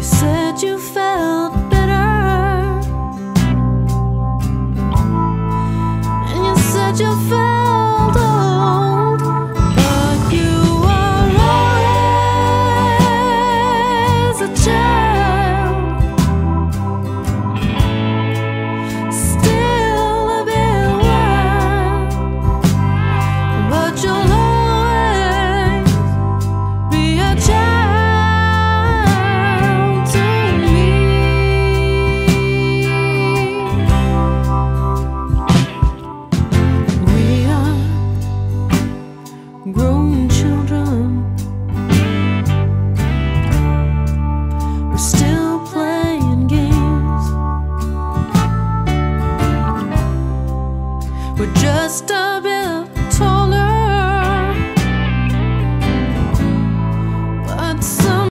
You said you felt better. And you said you felt grown children. We're still playing games. We're just a